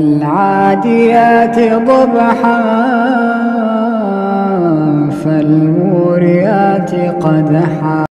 العاديات ضبحا فالموريات قدحا.